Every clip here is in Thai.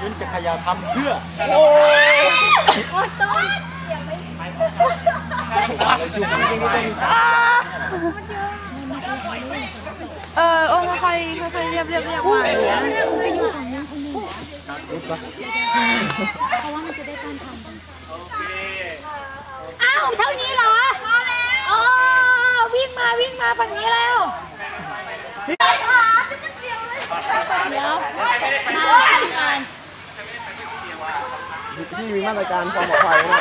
ยุนจะขยับทำเพื่อ โอ้ยโอ้ยต้นเออโอ้ค่อยๆค่อยๆเรียบเรียบเรียบมาอย่างเงี้ยอ้าว เท่านี้เหรออ๋อวิ่งมาวิ่งมาฝั่งนี้แล้วเดี๋ ยวมาทำกันที่มีมาตรการความปลอดภัยนะ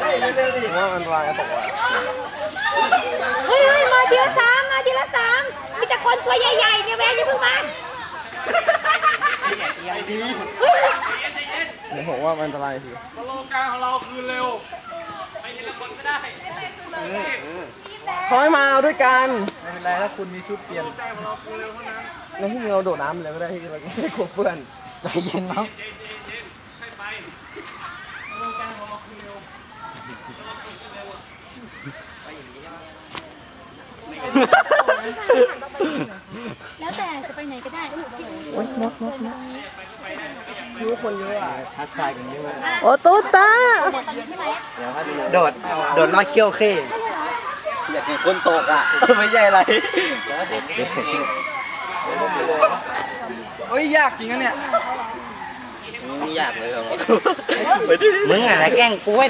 ผมว่าอันตรายตกอะเฮ้ยเฮ้ยมาทีละสามมาทีละสามมีแต่คนตัวใหญ่ๆเนี่ยแม่อย่าเพิ่งมาผมบอกว่ามันอันตรายสิสโลกนของเราคือเร็วเขาให้มาเอาด้วยกันไม่เป็นไรถ้าคุณมีชุดเปลี่ยน ในที่เราโดดน้ำเลยก็ได้ที่เราไม่ได้กลัวเพื่อนใจเย็นมั้งแล้วแต่จะไปไหนก็ได้รู้คนเยอะอะทักทายกันเยอะโอ้ตุ๊ตาโดดโดดมาเขี้ยวเข้อยากเห็นคนตกอะไม่ใช่อะไรเฮ้ยยากจริงนะเนี่ย ไม่ยากเลยครับมึงอะไรแกล้งกูไว้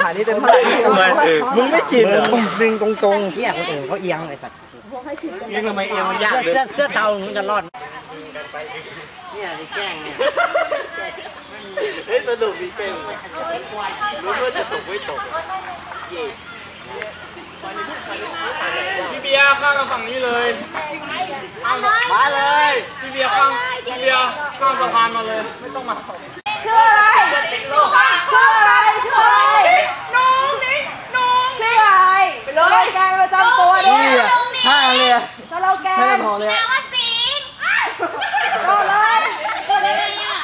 ถ่ายนี่เต็มเท่าไหร่มึงไม่ชินเหรอดึงตรงๆที่อยากคนอื่นเขาเอียงไอ้สัตว์เอียงทำไมเอียงมันยากเลยเสื้อเสื้อเทามึงจะรอดเนี่ยไอ้แกล้งเนี่ยเฮ้ยสนุกดีเต็มรู้ว่าจะตกไม่ตก พี่เบียร์ ข้ามมาฝั่งนี้เลยข้ามสะมาเลยพี่เบียร์ข้ามพี่เบียร์ข้ามสะพานมาเลย ไม่ต้องมาชื่ออะไรชื่ออะไรชื่ออะไรน้องนิดน้องชื่ออะไรไปเลยแกนประจำตัวด้วนี่ยอะห้าเลยอะสโลแกให้นพอเลยอะ ว่าสิง ก็เลย ยังไงอะ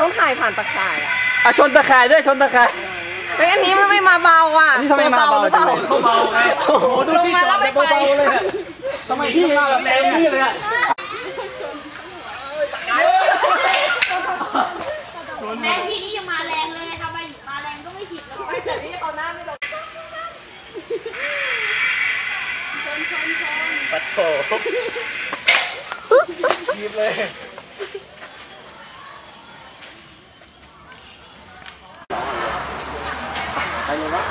ต้องถ่ายผ่านตะ ข่ายอะอะชนตะข่ายด้วยชนตะข่ายเฮ้ยอันนี้มันไม่มาเบาอะอันนี้ทำไมมาเบาหรือเปล่าจังเลยเขาเบาไงโอ้โหดูลงที่มาจแล้อวดไม่แบบไปเบาๆเลยอะทำไมพี่มาแบบแรงนี่เลยอะแม่พี่นี่ยังมาแรงเลยทำไมมาแรงก็ไม่ผิดแล้วไปแต่นี่เอาหน้าไม่ลงปัดโถยิบเลย ไปเลยวะ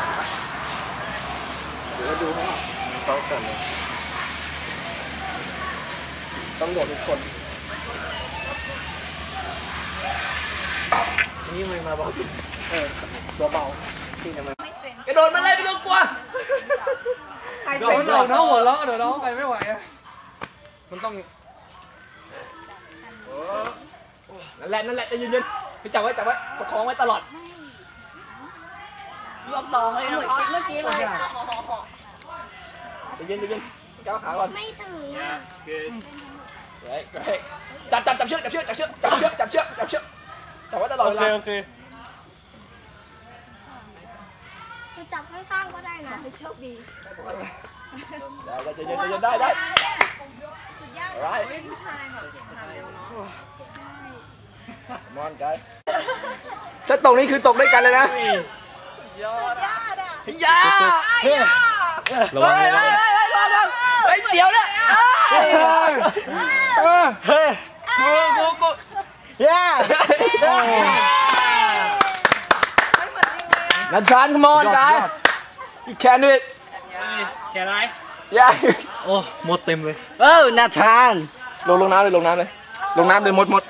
เดี๋ยวดู ให้เขาก่อนเลยต้องโดดทุกคน นี่มันมาบอกเออตัวเบาที่เนี่ยมันกระโดดมาเลยไม่ต้องกลัวเดี๋ยวน้องน้องหัวเราะเดี๋ยวน้องไปไม่ไหวอะมันต้องนั่นแหละนั่นแหละใจะเย็นๆไปจับไว้จับไว้ประคองไว้ตลอดรอบสองเลยเหมือนคลิปเมื่อกี้เลย ใจเย็นใจเย็นก้าวขาก่อนไม่ถึงเฮ้ยเฮ้ยจับจับจับเชือกจับเชือกจับเชือกจับเชือกจับเชือกจับเชือกจับไว้ตลอดโอเวเคลาโอเคคือจับข้างๆก็ได้นะโชคดีได้ได้ใจเย็นใจเย็นได้ได้ไรมอนกันถ้าตกนี่คือตกด้วยกันเลยนะยอดยา ระวังระวังไอ้เสียวเนี่ยเออเฮ้ยกูกูกูย่านันชานมอนกัน you can do it แค่ไร yeah โอ้หมดเต็มเลยเออนาธานลงลงน้ำเลยลงน้ำเลยลงน้ำเลยหมดหมด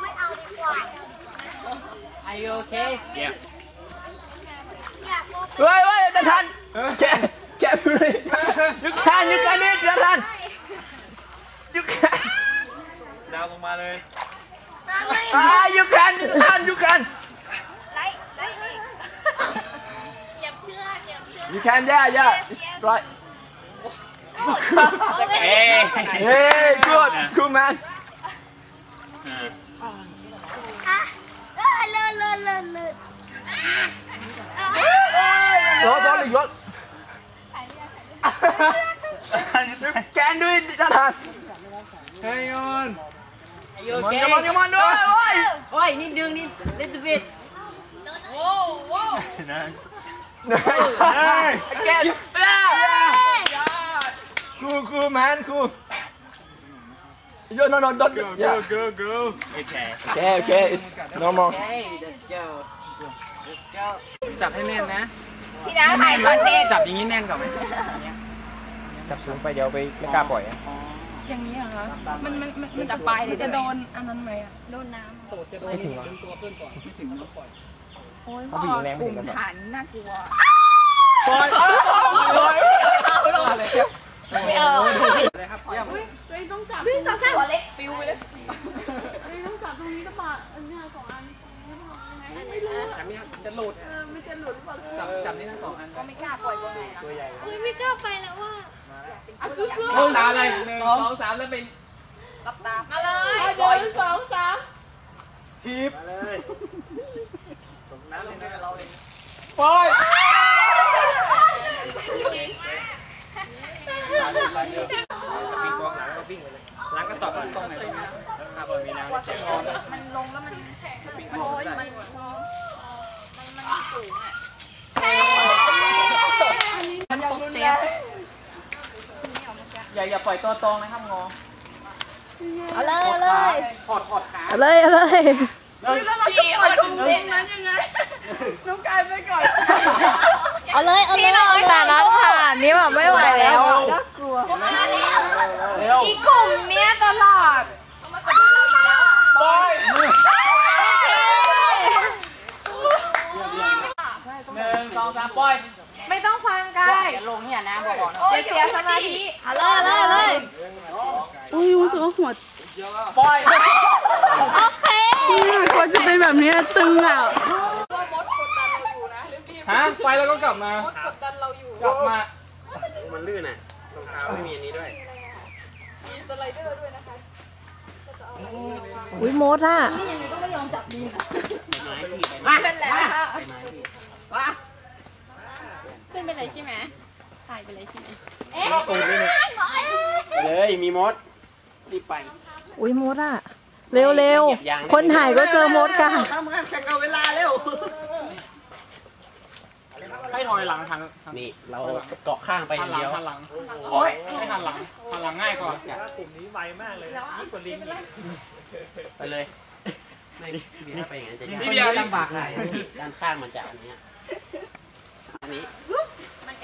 ไม่ เอาดีกว่าเยี่ยมเฮ้ยเฮ้ยนาธานแกแกฟิลิยูแคนยูแคนนี่นาธานยูแคนดาวลงมาเลย อ่ายูแคนนาธานยูแคนไล่ไล่นี่ You can yeah yeah it's right เอ้ย Hey good good man รถรถเลยรถ can do it ท่านท่านเฮ้ยยอนโอมันเคยมันยมันด้วยโอ้ยโอ้ยนิดนึงนิดนิดบิดแก นคูคูแมนคูโยนนนดด yeah go go โอเค okay okay it's normal Hey let's go let's go จับให้แน่นนะ พี่น้าถ่ายคอนเทนต์จับอย่างนี้แน่นก่อนไหมจับสูงไปเดี๋ยวไปไม่กล้าปล่อยอย่างนี้เหรอคะมันมันมันมันจะไปหรือจะโดนอันนั้นไหมอะโดนน้ำไม่ถึงหรอโอ้ยเขาผู้หญิงแรงไม่ถึงกันหรอหันน่ากลัวปล่อยปล่อยอะไรครับไม่เอาเลย ต้องจับพี่สาวหัวเล็กฟิวไปเลยเลยต้องจับตรงนี้ก็ปะอันนี้สองอันไม่รู้จับนี่จะหลุดเออไม่จะหลุดหรือเปล่าจับจับนี่ทั้งสองอันก็ไม่กล้าปล่อยยังไงอะเฮ้ยไม่กล้าไปแล้วว่าอะคือคือหนึ่งอะไรหนึ่งสองสามแล้วเป็นมาเลยเดี๋ยวสองสามทีบปล่อยล้างกระสอบก่อนตรงไหนครับผมมีน้ำเจ็บคอ มันลงแล้วมันมันโอยมันมันมันตกเจ็บ อย่าอย่าปล่อยตัวตรงนะครับงอเอาเลยเอาเลยถอดถอดขาเอาเลยเอาเลยพี่อดตรงนั้นยังไงน้องกายไปก่อนเอาเลยเอาเลยแต่นั้นค่ะนี่แบบไม่ไหวแล้วอะเร็วอีกลุ่มเนี้ยตลอดปล่อยหนึ่งสองสามปล่อย อย่าลงเนี่ยนะบอกบอกนะจะเสียสมาธิเอาเลยเอาเลยเอาเลยอุ้ยรู้สึกว่าหัวปล่อยโอเคควรจะเป็นแบบนี้ตึงอะฮะไปแล้วก็กลับมากดดันเราอยู่กลับมา มันลื่นอะรองเท้าไม่มีอันนี้ด้วยมีสไลเดอร์ด้วยนะคะอุ้ยมดอะมาเป็นแล้วค่ะมา ขึ้นไปเลยใช่ไหมถ่ายไปเลยใช่ไหมเลยมีมดรีบไปอุ้ยมดอะเร็วเร็วคนถ่ายก็เจอมดค่ะทำงานแข่งเอาเวลาเร็วให้ถอยหลังหันนี่เราเกาะข้างไปอหันย่างหลังเดียวหันหลังโอ้ยให้หันหลังหันหลังง่ายกว่าไปเลยไม่พี่ถ้าไปอย่างนั้นจะพี่เบียร์ลำบากหน่อยด้านข้างมันจะอันเนี้